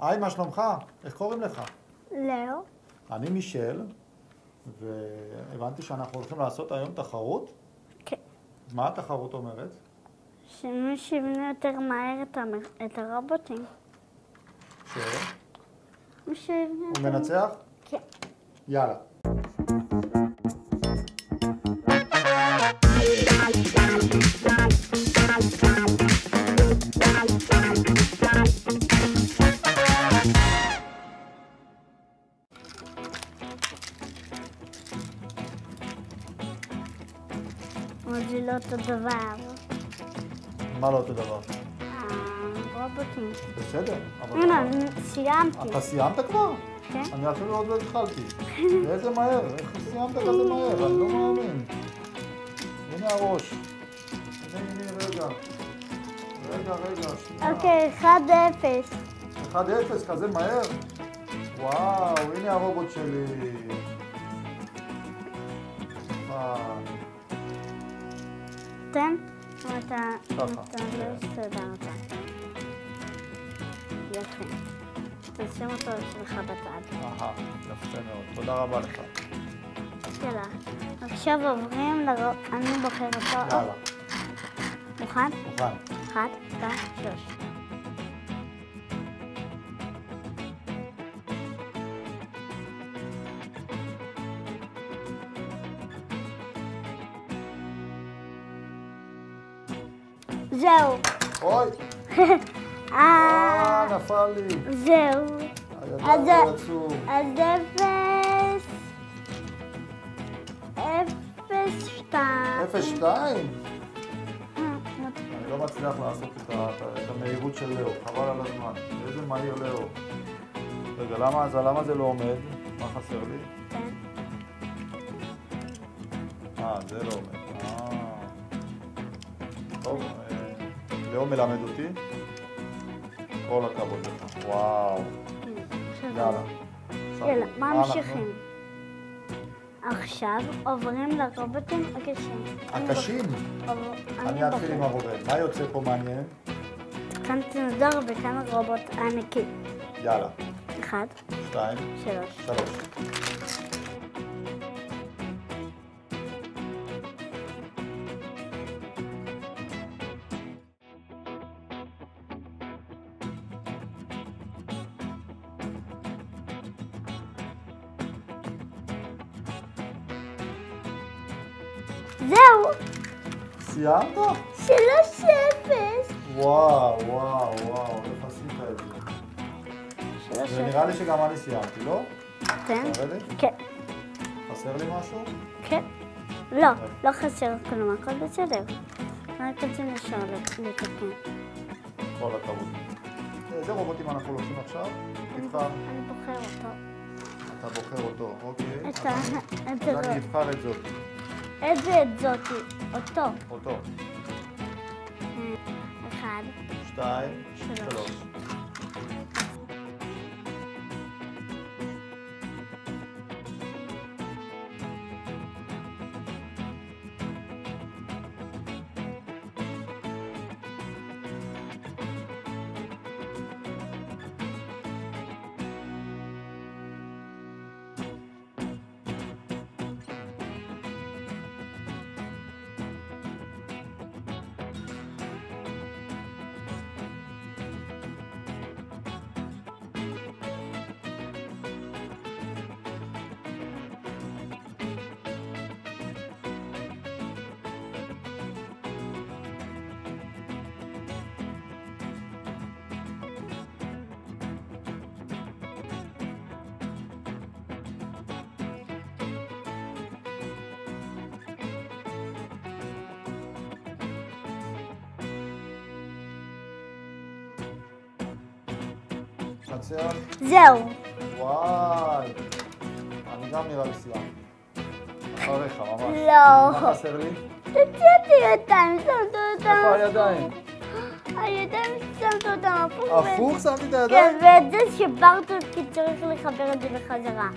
היי, מה שלומך? איך קוראים לך? לאו. אני מישל, והבנתי שאנחנו הולכים לעשות היום תחרות. כן. מה התחרות אומרת? שמי שיבנה יותר מהר את, המ... את הרובוטים. שהוא מי שיבנה יותר... מנצח? כן. יאללה. אבל לא אותו דבר. מה לא אותו דבר? הרובוטים. בסדר, אבל... הנה, אני סיימתי. אתה סיימת כבר? כן. אני אפילו עוד לא התחלתי. איזה מהר, איך סיימת כזה מהר? אני לא מאמין. הנה הראש. הנה, הנה, רגע. רגע, רגע, שנייה. אוקיי, 1-0. 1-0, כזה מהר? וואו, הנה הרובוט שלי. תן. אתה... ככה. אתה לא הסתדרת. יפה. תשים אותו אצלך בצד. אהה, יפה מאוד. תודה רבה לך. יאללה. עכשיו עוברים לר... אני בוחר אותו. יאללה, מוכן? מוכן. אחת, שתיים, שלוש. זהו. אוי, אה, אה, נפל לי. זהו. אז אפס... אפס, שתיים. אפס שתיים? אני לא מצליח לעשות את המהירות של לאו, חבל על הזמן. איזה מהיר לאו. רגע, למה זה- למה זה לא עומד? מה חסר לי? כן. אה, זה לא עומד. לאו מלמד אותי. כל הכבוד לך. וואו. יאללה. יאללה, מה? ממשיכים? עכשיו עוברים לרובוטים הקשים. הקשים? אני אתחיל עם. הרובה. מה יוצא פה מעניין? כאן צנזור וכאן רובוט ענקי. יאללה. אחד, שתיים, שלוש. שלוש. זהו! סיימת? שלוש אפס! וואו, וואו, וואו, איך עשית את זה? שלוש אפס. ונראה לי שגם אני סיימתי, לא? לרדת? כן. חסר לי משהו? כן. לא, לא חסר כלום, הכל בסדר. רק זה אפשר לתקן. כל הכבוד. איזה רובוטים אנחנו לוקחים עכשיו? תבחר. אני בוחר אותו. אתה בוחר אותו, אוקיי. את ה... את אז אני הזאת. אבחר את זאת. את זה את זאתי. אותו. אותו. אחד. שתיים, שלוש. מנצח? זהו. וואי. אני גם נראה לי סיימתי. אחריך, ממש. לא. מה חסר לי? תוצאתי אותם, שמת אותם איפה הידיים? הידיים שמת אותם הפוך. הפוך שמתי את כן, הידיים? ואת זה שברת אותי, צריך לחבר את זה בחזרה.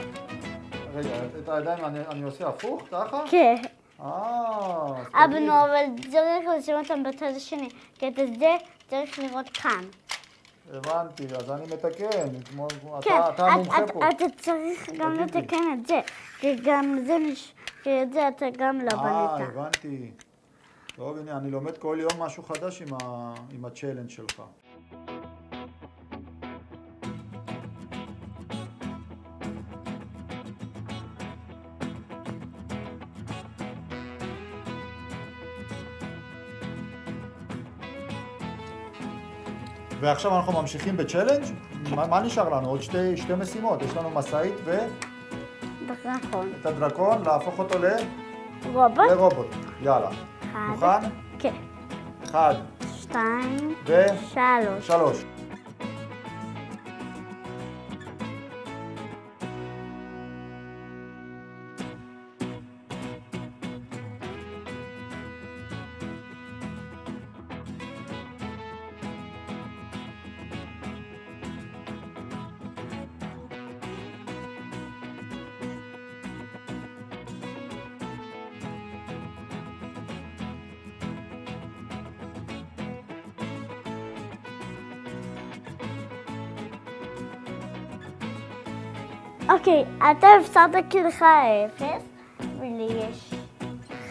רגע, את הידיים אני- עושה הפוך, ככה? כן. אה, אז אבל תגיד. נו, אבל צריך לשים אותם בצד השני. כי את זה צריך לראות כאן. הבנתי, אז אני מתקן, כמו, כן, אתה, אתה המומחה את- פה. אתה צריך גם. לתקן את זה, כי גם זה, כי את זה אתה גם לא אה, בנית. הבנתי. טוב, הנה, אני לומד כל יום משהו חדש עם, ה... עם הצ'לנג' שלך. ועכשיו אנחנו ממשיכים בצ'לנג'? מה, מה נשאר לנו? עוד שתי, שתי משימות. יש לנו משאית ואת נכון. הדרקון, להפוך אותו ל... רובוט? לרובוט. יאללה. אחד. מוכן? כן. אחד שתיים, ושלוש. שלוש. אוקיי, אתה הפסדת כי לך אפס, ולי יש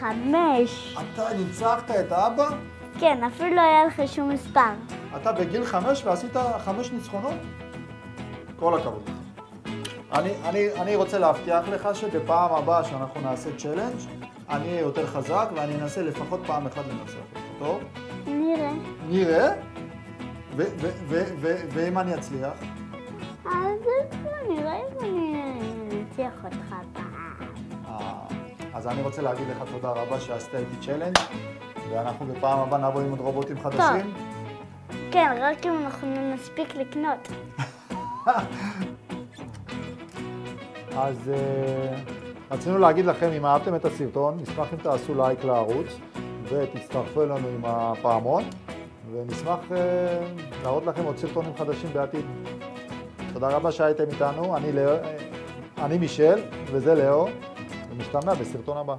חמש. אתה ניצחת את אבא? כן, אפילו לא היה לך שום מספר. אתה בגיל חמש ועשית חמש ניצחונות? כל הכבוד. אני, אני, אני רוצה להבטיח לך שבפעם הבאה שאנחנו נעשה צ'לנג', אני אהיה יותר חזק ואני אנסה לפחות פעם אחת לנצח אותך, טוב? נראה. נראה. ואם אני אצליח? אז נראה אם אני אנצח אותך פעם. אה, אז אני רוצה להגיד לך תודה רבה שעשית איתי צ'לנג', ואנחנו בפעם הבאה נבוא עם עוד רובוטים חדשים. כן, רק אם אנחנו נספיק לקנות. אז אה, רצינו להגיד לכם, אם אהבתם את הסרטון, נשמח אם תעשו לייק לערוץ ותצטרפו אלינו עם הפעמון, ונשמח אה, להראות לכם עוד סרטונים חדשים בעתיד. תודה רבה שהייתם איתנו, אני, אה, אני מישל וזה לאו, ונשתמע בסרטון הבא.